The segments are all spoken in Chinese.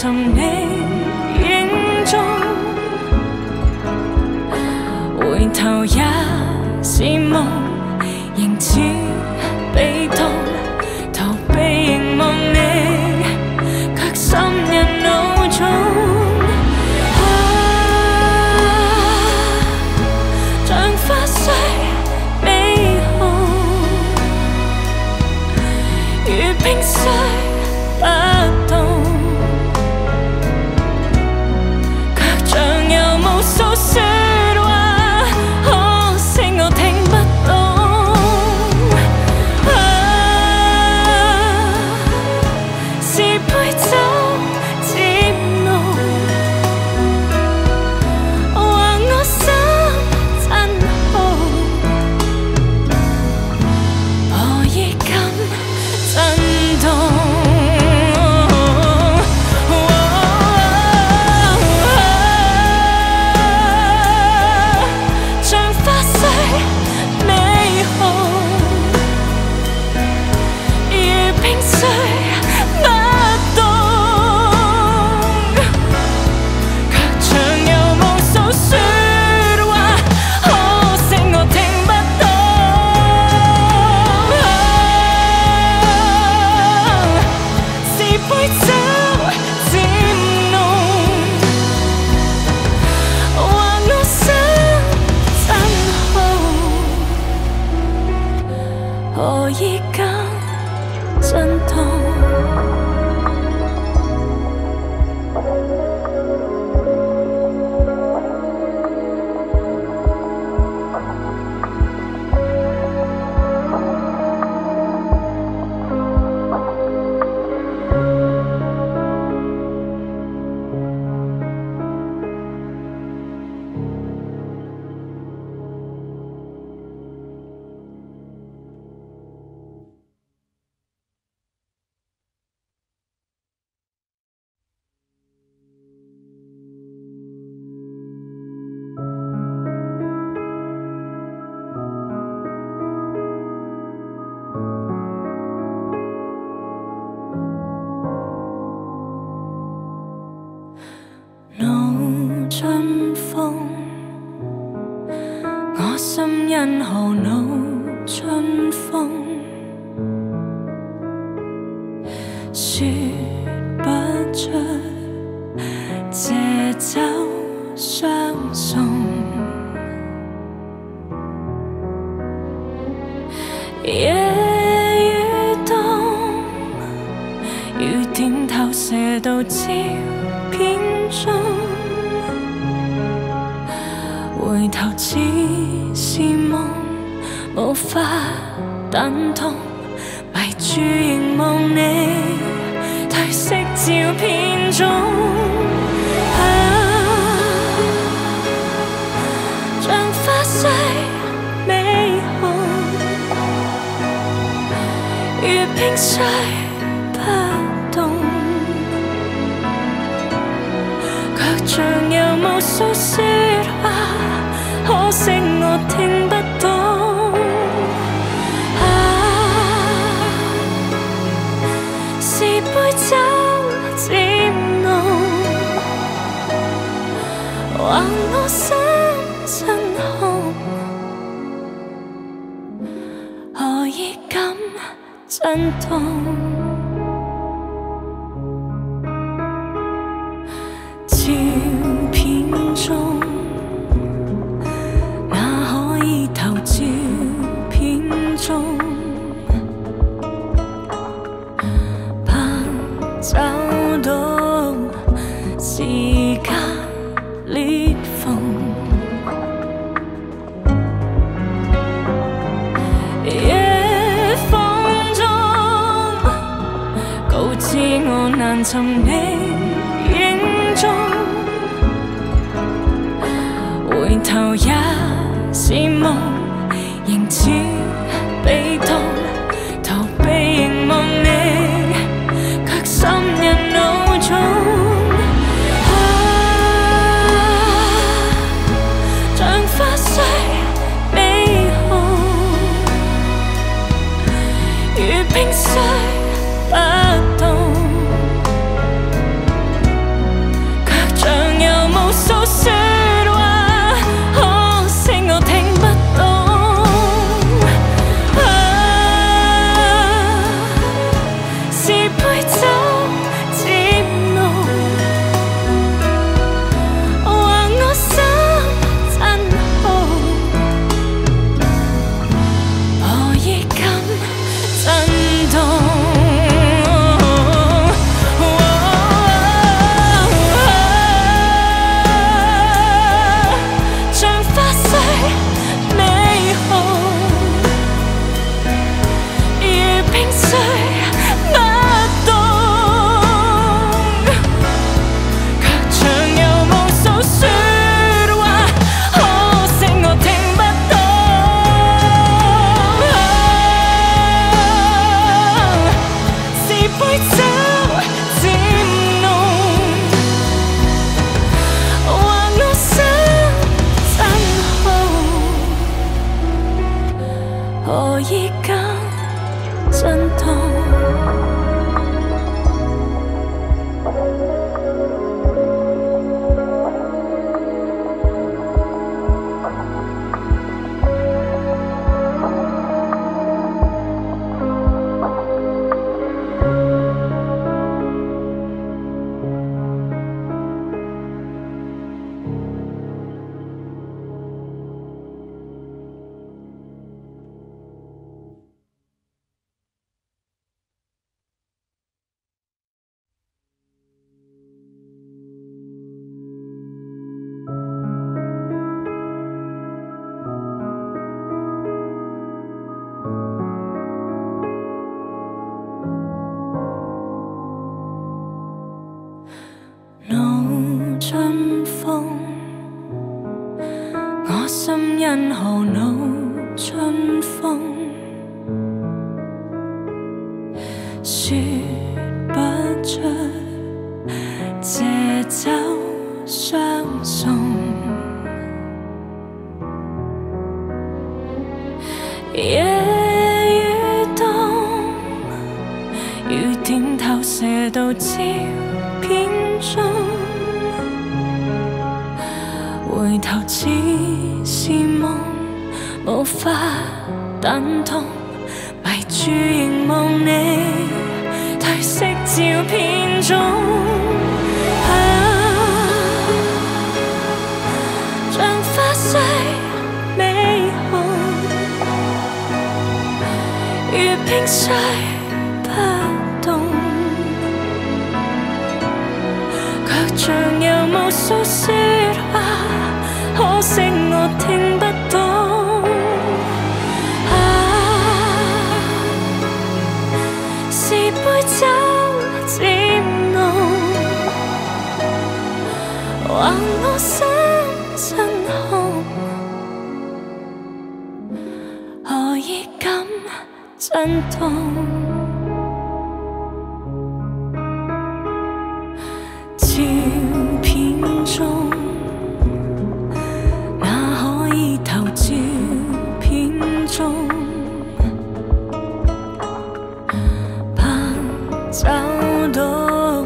我照片中，啊，像花虽美好，如冰虽不冻，却像有无数说话，可惜我听。心真撼何以感震动？someday 找到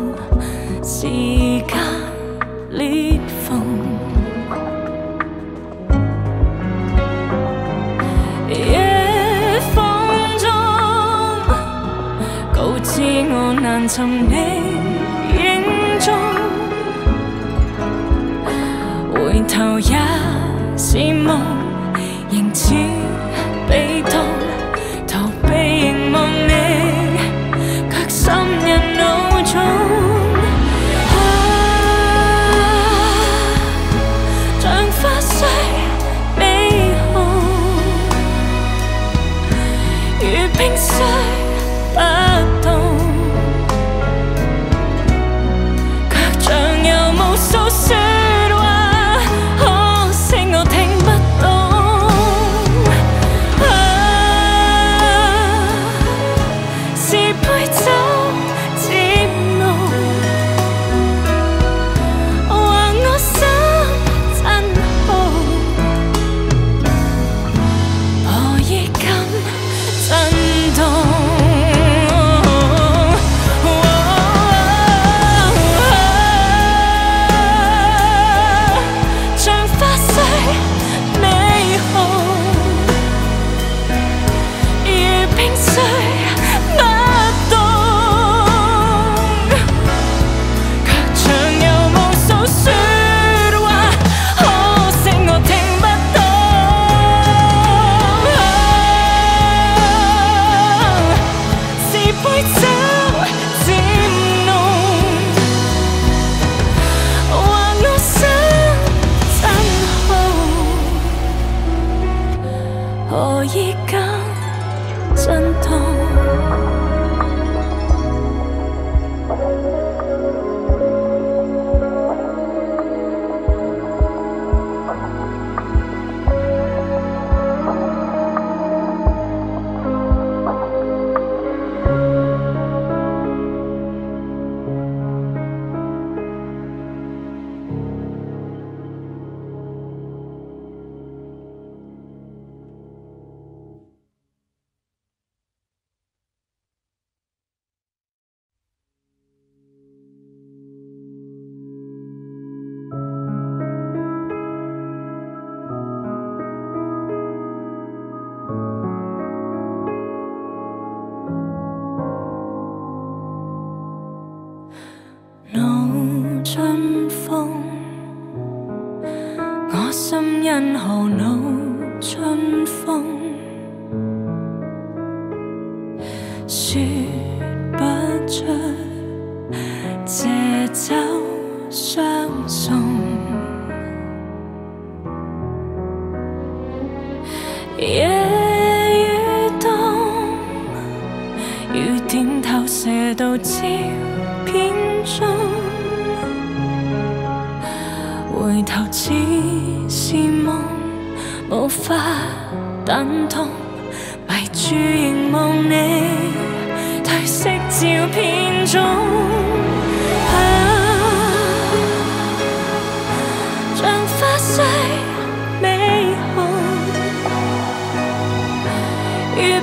时间裂缝夜风中告知我难寻你影踪。回头也是梦仍似被动。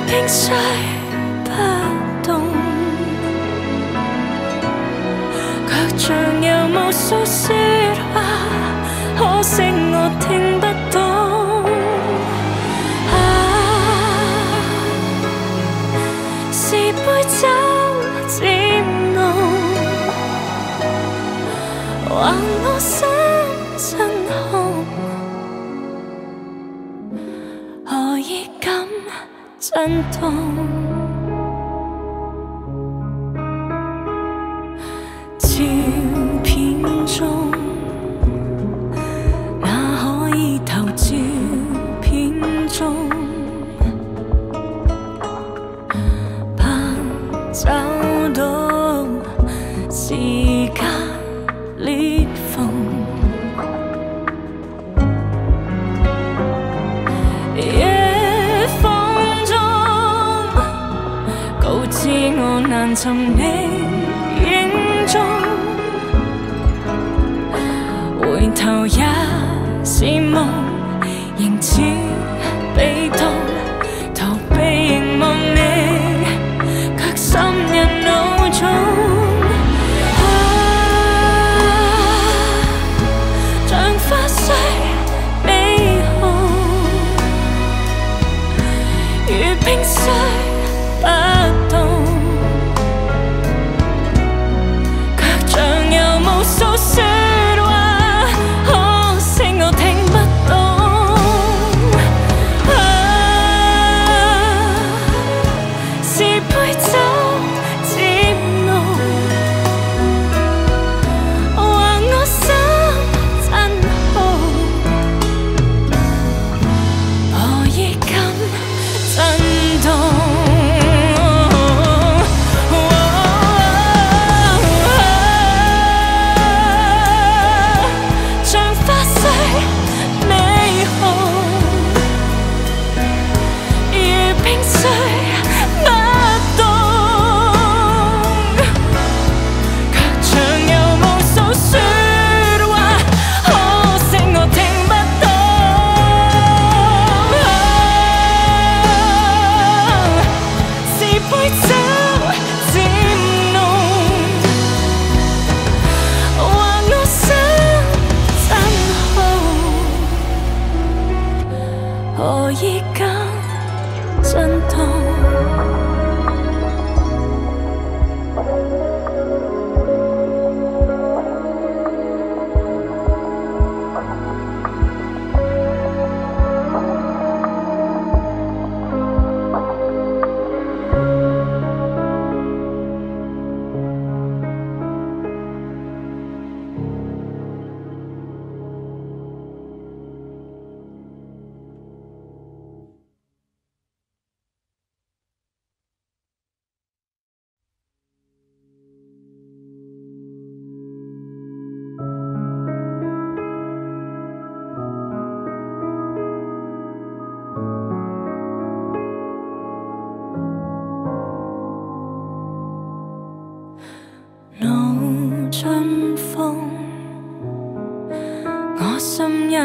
冰虽不动，却像有无数说话，可惜我听不懂。啊，是杯酒渐浓，还我心。扇动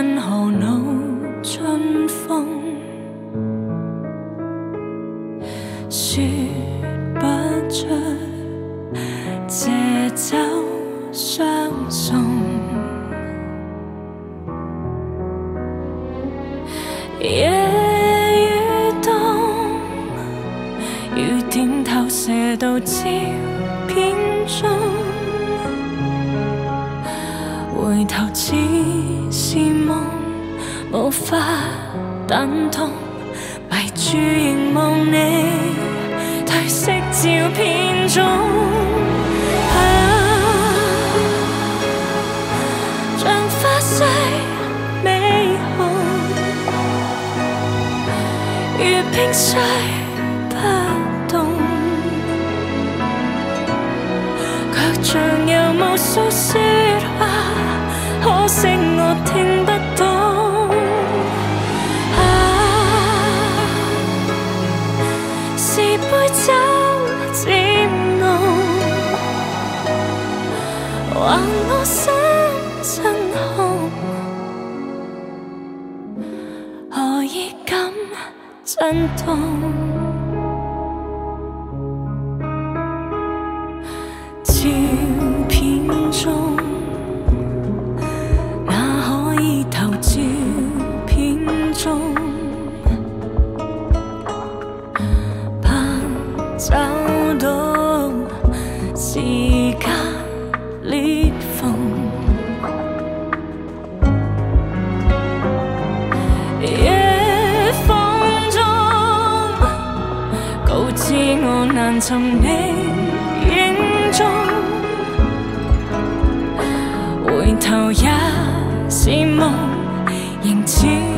身何怒？难寻你影踪回头也是梦仍似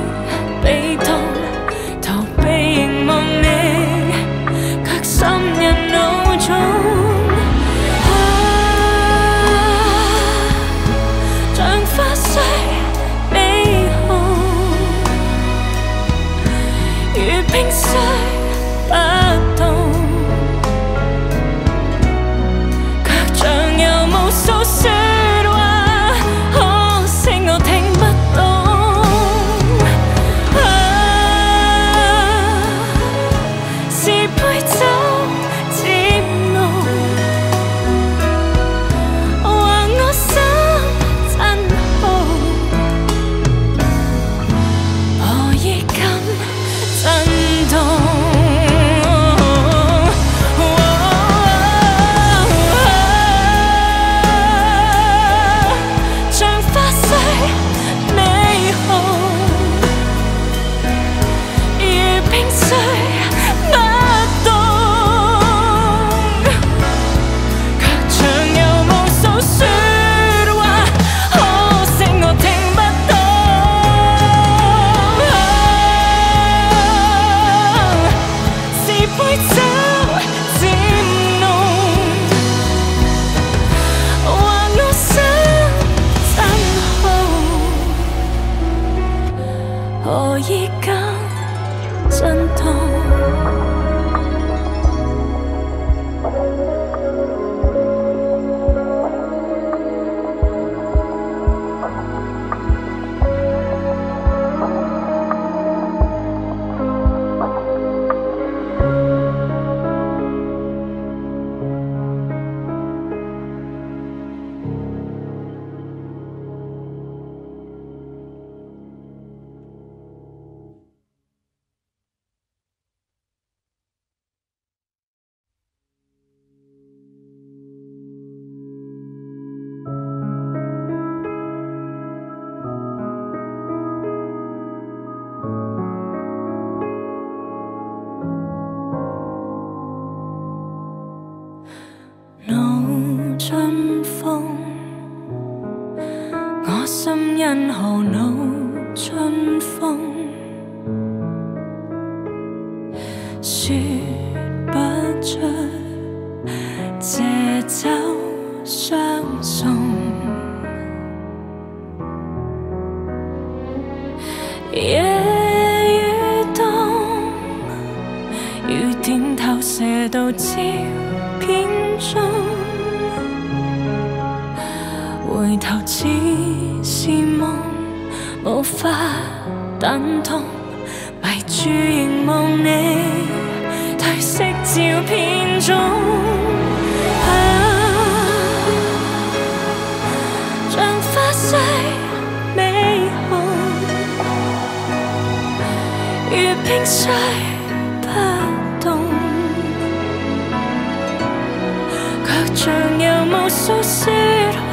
像有无数说话，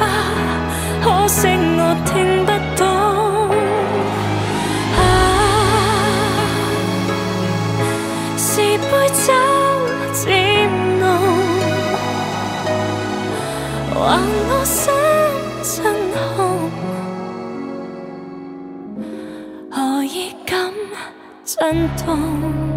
可惜我听不懂。啊，是杯酒渐浓，还我心真空，何以敢震动？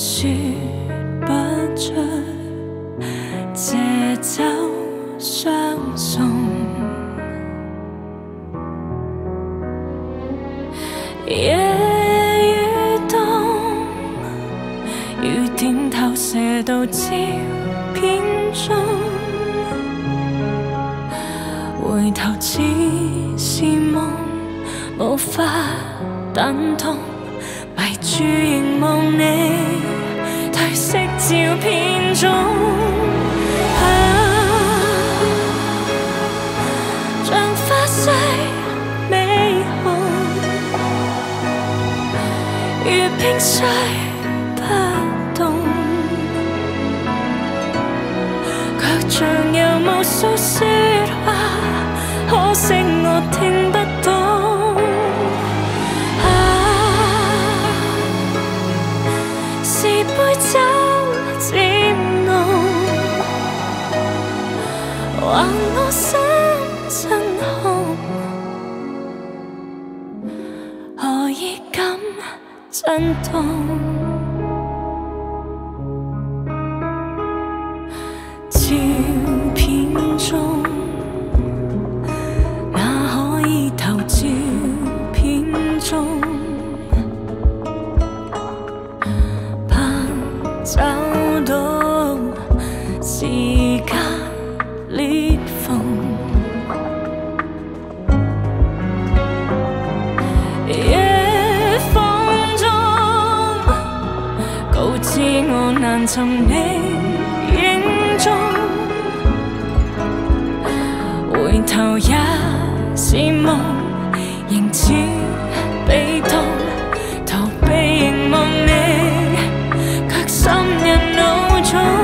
说不出你影中回头也是梦仍似被动逃避凝望你却渗入脑中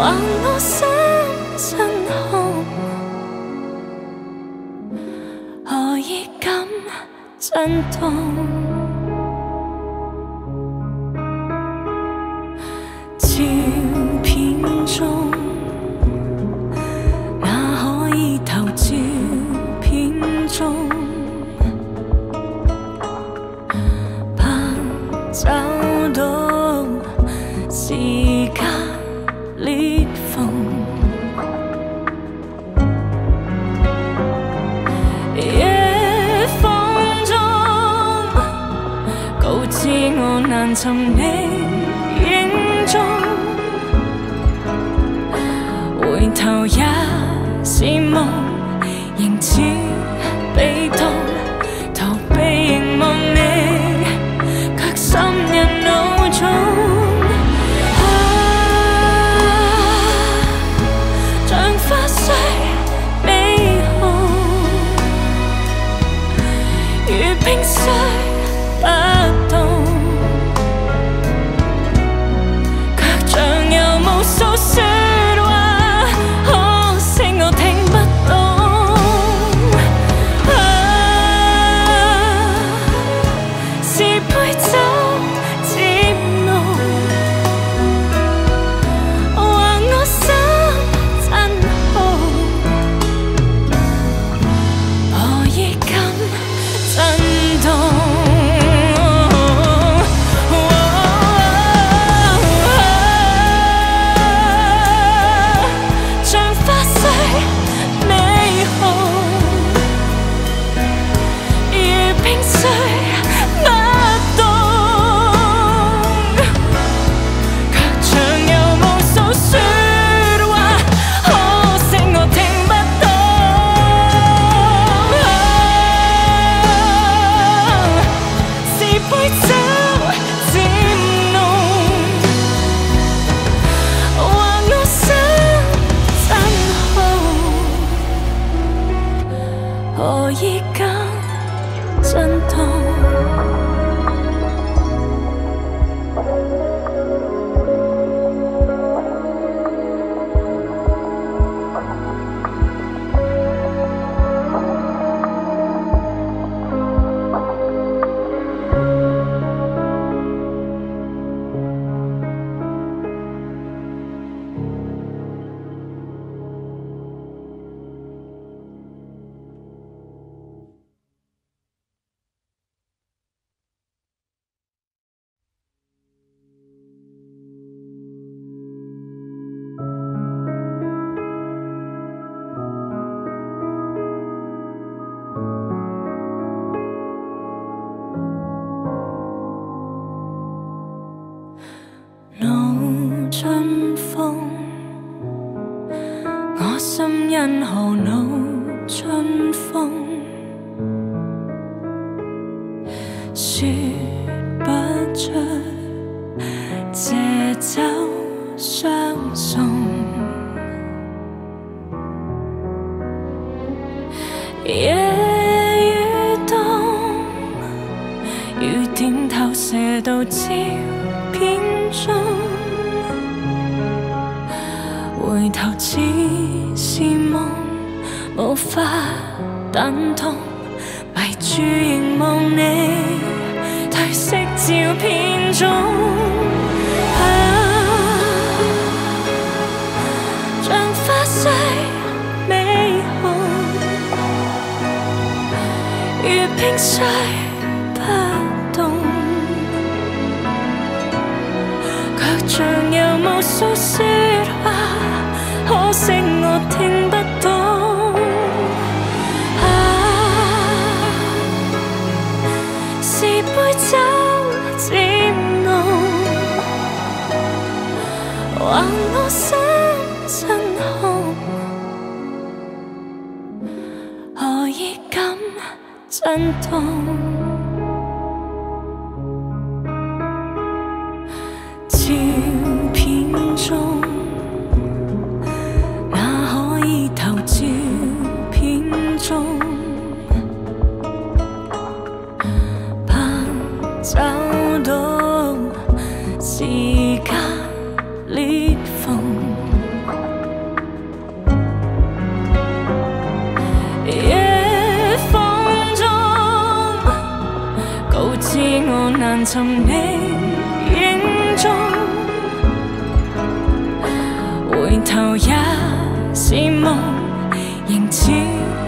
还我心真空何以感震动送。夜雨冬，雨点透射到照片中，回头只是梦，无法等通，迷住凝望你褪色照片中。inside 感动。仍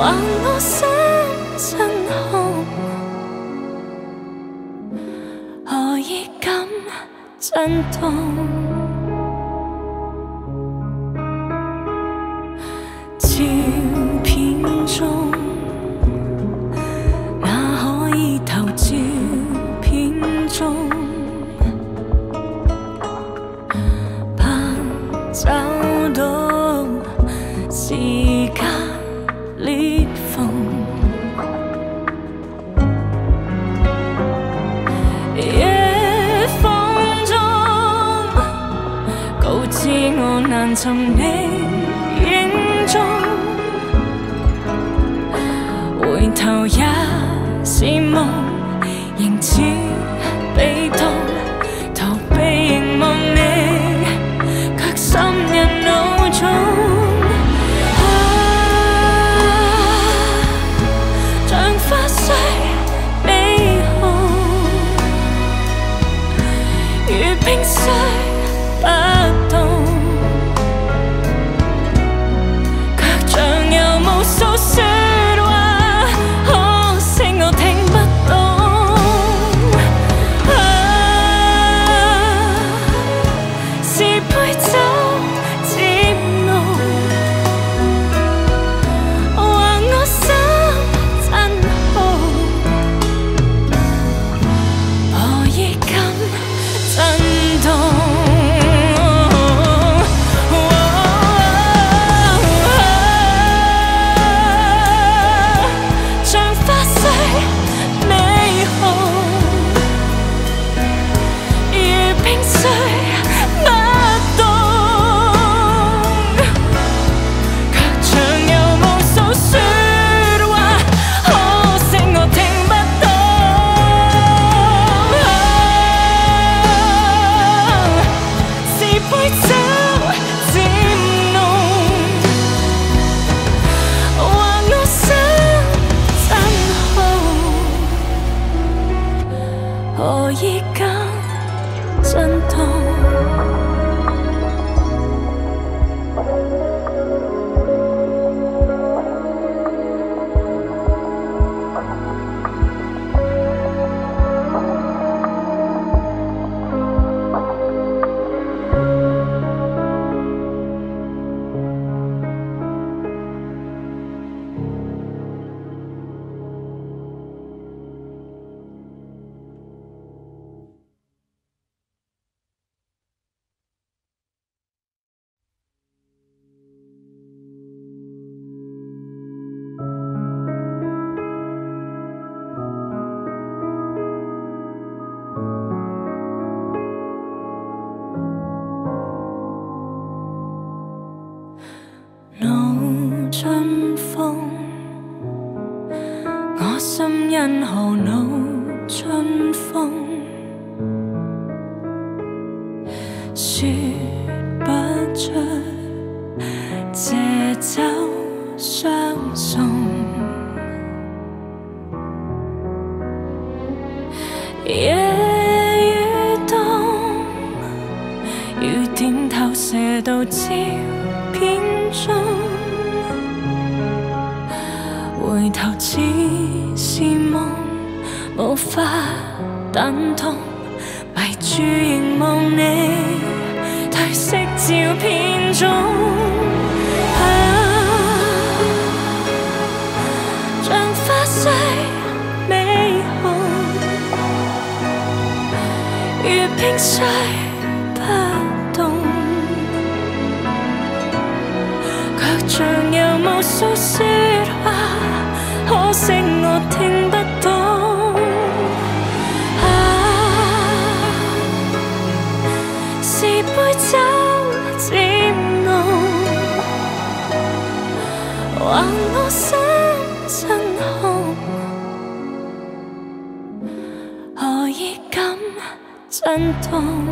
还我心真空何以感震动。雨点透射到照片中，回头只是梦，无法等忘，迷住凝望你，褪色照片中，啊，像花虽美好，如冰虽。再说话可惜我听不懂啊是杯酒渐浓还我心真空何以感震动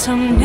some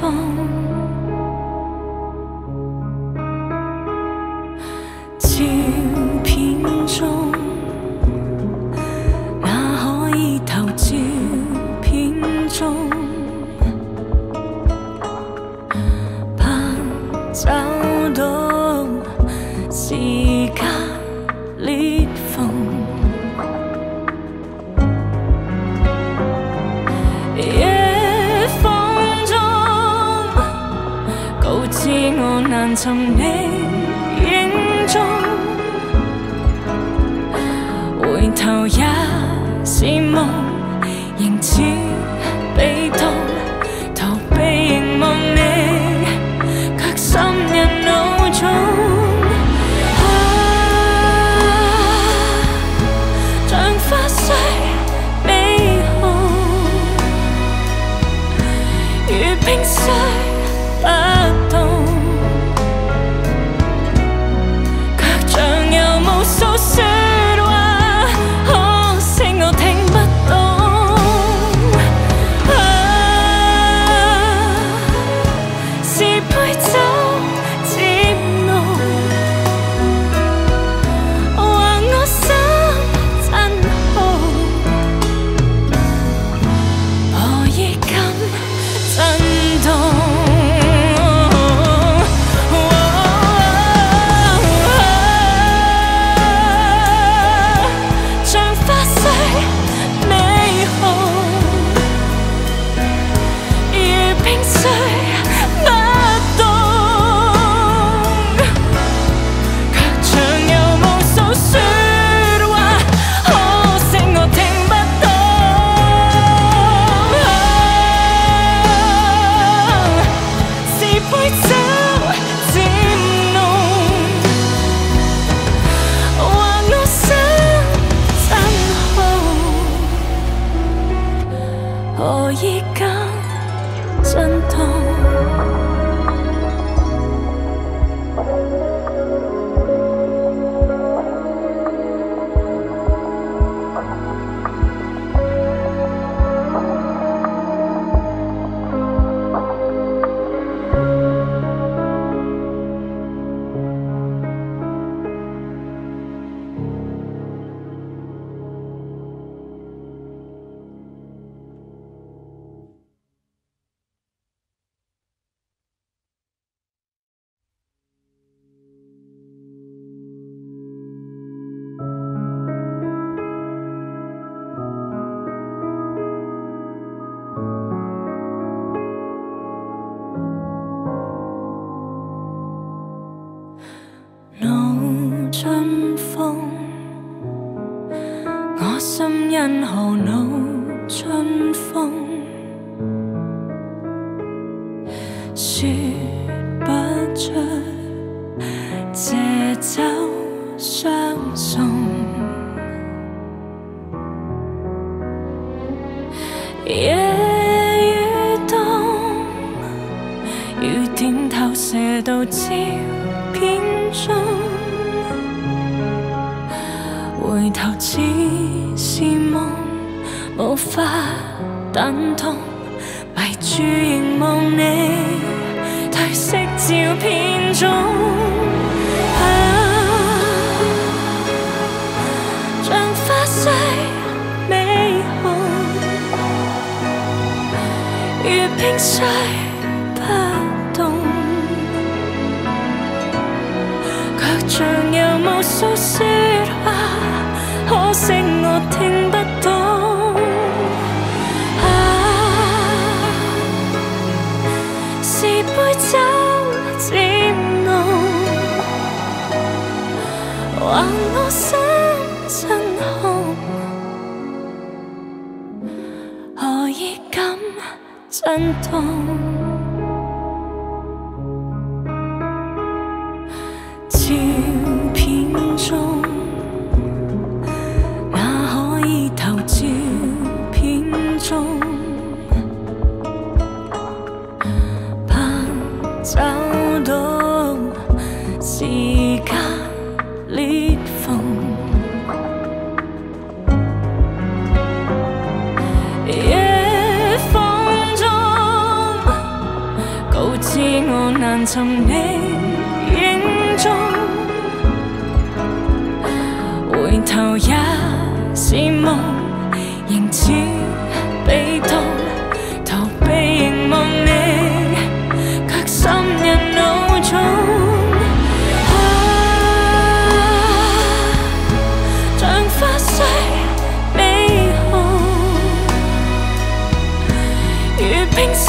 风不等痛迷住凝望你褪色照片中像花虽美好如冰虽不冻。却像有无数说话可惜我听不我心震红，何以敢震动？尋你影蹤，回頭也是夢，仍似被動，逃避凝望你，卻深入腦中。啊，像花雖美紅，如冰霜。